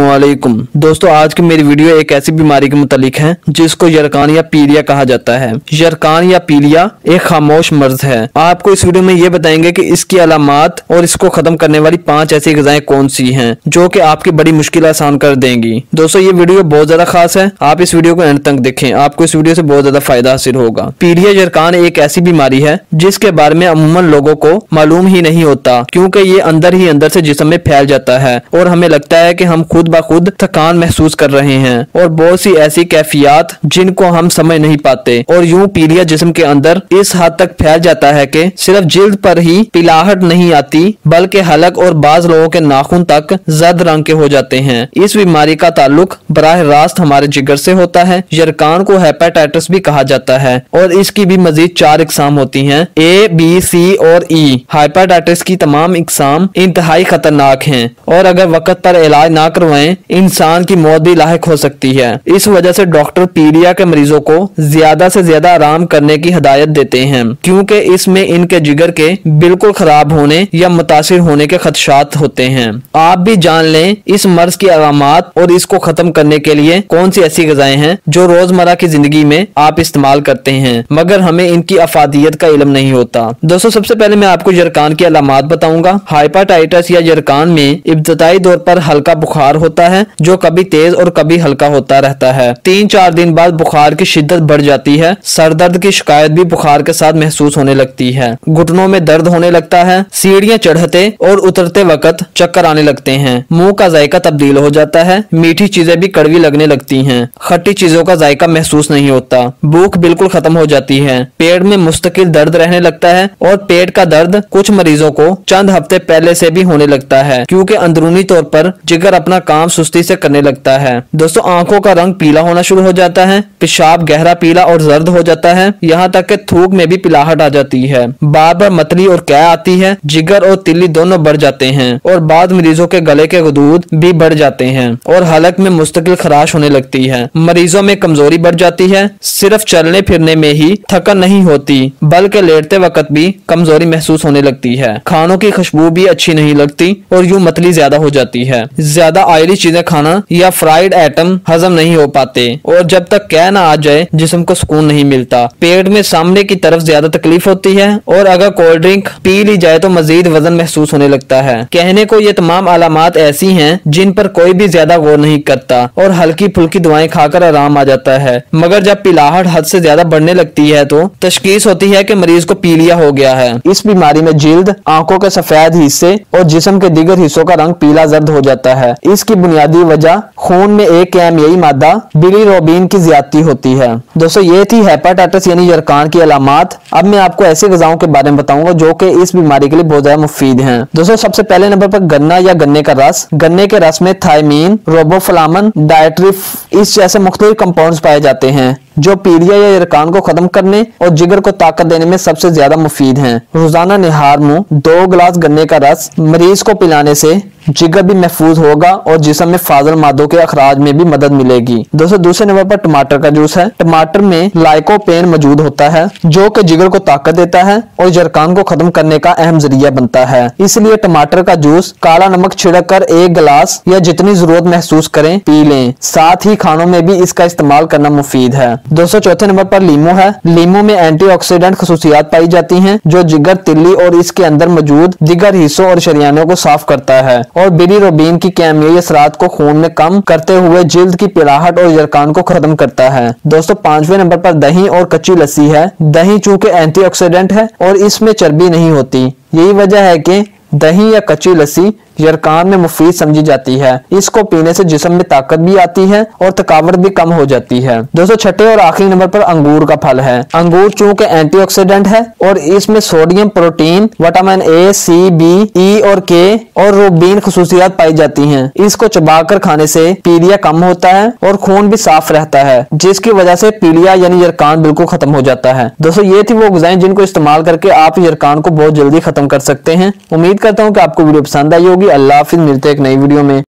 वालेकुम दोस्तों, आज की मेरी वीडियो एक ऐसी बीमारी के मुतालिक है, जिसको यरकान या पीलिया कहा जाता है। यरकान या पीलिया एक खामोश मर्ज है। आपको इस वीडियो में ये बताएँगे कि इसकी अलामत और इसको खत्म करने वाली पाँच ऐसी गजाएँ कौन सी हैं, जो कि आपकी बड़ी मुश्किल आसान कर देंगी। दोस्तों, ये वीडियो बहुत ज़्यादा खास है। आप इस वीडियो को एंड तक देखें। आपको इस वीडियो से बहुत ज़्यादा फ़ायदा हासिल होगा। पीलिया यरकान एक ऐसी बीमारी है, जिसके बारे में अमूमन लोगों को मालूम ही नहीं होता, क्योंकि ये अंदर ही अंदर से जिसम में फैल जाता है और हमें लगता है कि हम खुद ब खुद थकान महसूस कर रहे हैं और बहुत सी ऐसी कैफियत जिनको हम समझ नहीं पाते और यूँ पीलिया जिस्म के अंदर इस हद तक फैल जाता है कि सिर्फ़ जिल्द पर ही पिलाहट नहीं आती, बल्कि हलक और बाज लोगों के नाखून तक जद रंग के हो जाते हैं। इस बीमारी का ताल्लुक बरह रास्त हमारे जिगर से होता है, यरकान को हेपेटाइटिस भी कहा जाता है और इसकी भी मजीद चार इकसाम होती हैं, ए, बी, सी और ई। हेपेटाइटिस की तमाम इकसाम इंतहाई खतरनाक हैं और अगर वक्त पर इलाज ना करवाएँ, इंसान की मौत भी लाक हो सकती है। इस वजह से डॉक्टर पीलिया के मरीजों को ज़्यादा से ज़्यादा आराम करने की हिदायत देते हैं, क्योंकि इसमें इनके जिगर के बिल्कुल खराब होने या मुतासर होने के खदशात होते हैं। आप भी जान लें, इस मर्ज की अलामत और इसको खत्म करने के लिए कौन सी ऐसी गजाएँ हैं जो रोज़मर्रा की ज़िंदगी में आप इस्तेमाल करते हैं, मगर हमें इनकी अफादियत का इलम नहीं होता। दोस्तों, सबसे पहले मैं आपको जरकान की अलामत बताऊँगा। हाइपाटाइटिस या जरकान में इब्तदाई तौर पर हल्का बुखार होता है, जो कभी तेज और कभी हल्का होता रहता है। तीन चार दिन बाद बुखार की शिद्दत बढ़ जाती है, सर दर्द की शिकायत भी बुखार के साथ महसूस होने लगती है। घुटनों में दर्द होने लगता है, सीढ़ियाँ चढ़ते और उतरते वक्त चक्कर आने लगते हैं। मुँह का जायका तब्दील हो जाता है, मीठी चीज़ें भी कड़वी लगने लगती हैं। खट्टी चीज़ों का जायका महसूस नहीं होता। भूख बिल्कुल खत्म हो जाती है। पेट में मुस्तकिल दर्द रहने लगता है और पेट का दर्द कुछ मरीजों को चंद हफ़्ते पहले से भी होने लगता है। क्योंकि अंदरूनी तौर पर जिगर अपना काम सुस्ती से करने लगता है। दोस्तों, आँखों का रंग पीला होना शुरू हो जाता है, पेशाब गहरा पीला और जर्द हो जाता है, यहाँ तक के थूक में भी पिलाहट आ जाती है। बार बार मतली और क्या आती है, जिगर और तिल्ली दोनों बढ़ जाते हैं और बाद मरीजों के गले के गदूद भी बढ़ जाते हैं और हलक में मुस्तकिल खराश होने लगती है। मरीजों में कमज़ोरी बढ़ जाती है, सिर्फ़ चलने फिरने में ही थकन नहीं होती, बल्कि लेटते वक्त भी कमज़ोरी महसूस होने लगती है। खानों की खुशबू भी अच्छी नहीं लगती और यूँ मतली ज़्यादा हो जाती है। ज़्यादा ऑयली चीज़ें खाना या फ्राइड आइटम हजम नहीं हो पाते। और जब तक कह ना आ जाए, जिसम को सुकून नहीं मिलता। पेट में सामने की तरफ़ ज़्यादा तकलीफ़ होती है, और अगर कोल्ड ड्रिंक पी ली जाए तो मजीद वज़न महसूस होने लगता है। कहने को ये तमाम अलामत ऐसी हैं, जिन पर कोई भी ज़्यादा गौर नहीं करता, और हल्की फुल्की दवाएँ खाकर आराम आ जाता है। मगर जब पिलाहट हद से ज़्यादा बढ़ने लगती है तो तशखीस होती है कि मरीज़ को पीलिया हो गया है। इस बीमारी में जिल्द, आँखों के सफ़ेद हिस्से और जिसम के दीगर हिस्सों का रंग पीला जर्द हो जाता है। इसकी बुनियादी वजह खून में एक यही मादा बिलीरोबिन की ज्यादती होती है। दोस्तों, ये थी हेपाटाइटिस, यानी यरकान की अलामत। अब मैं आपको ऐसी गजाओं के बारे में बताऊँगा जो कि इस बीमारी के लिए बहुत ज़्यादा मुफीद है। दोस्तों, सबसे पहले नंबर पर गन्ना या गन्ने का रस। गन्ने के रस में थायमीन, रोबोफ्लामन डायट्री इस जैसे मुख्तलिफ़ कंपाउंड पाए जाते हैं। जो पीलिया या यरकान को खत्म करने और जिगर को ताकत देने में सबसे ज़्यादा मुफीद हैं। रोज़ाना निहार मुँह, दो गिलास गन्ने का रस, मरीज़ को पिलाने से जिगर भी महफूज होगा और जिसम में फाजल मादों के अखराज में भी मदद मिलेगी। दोस्तों, दूसरे नंबर पर टमाटर का जूस है। टमाटर में लाइकोपेन मौजूद होता है, जो कि जिगर को ताकत देता है और जरकान को खत्म करने का अहम ज़रिया बनता है। इसलिए टमाटर का जूस काला नमक छिड़क कर एक गिलास या जितनी ज़रूरत महसूस करें, पी लें। साथ ही खानों में भी इसका इस्तेमाल करना मुफीद है। दोस्तों चौथे नंबर पर लीमू है। लीमू में एंटीऑक्सीडेंट खसूसियात पाई जाती हैं, जो जिगर, तिल्ली और इसके अंदर मौजूद दिगर हिस्सों और शरियानों को साफ़ करता है और बिलीरोबिन की कैमियाई असरात को खून में कम करते हुए जिल्द की पिलाहट और जरकान को खत्म करता है। दोस्तों पाँचवें नंबर पर दही और कच्ची लस्सी है। दही चूँकि एंटीऑक्सीडेंट है और इसमें चर्बी नहीं होती। यही वजह है कि दही या कच्ची लस्सी यरकान में मुफीद समझी जाती है। इसको पीने से जिसम में ताकत भी आती है और थकावट भी कम हो जाती है। दोस्तों, छठे और आखिरी नंबर पर अंगूर का फल है। अंगूर चूँकि एंटीऑक्सीडेंट है और इसमें sodium, protein, vitamin A C B E और के और रूबीन खसूसियात पाई जाती हैं। इसको चबाकर खाने से पीलिया कम होता है और खून भी साफ़ रहता है, जिसकी वजह से पीलिया यानी यरकान बिल्कुल खत्म हो जाता है। दोस्तों, ये थी वो गजाएँ जिनको इस्तेमाल करके आप यरकान को बहुत जल्दी खत्म कर सकते हैं। उम्मीद करता हूँ कि आपको वीडियो पसंद आई होगी अल्लाह हाफिज मिलते एक नई वीडियो में।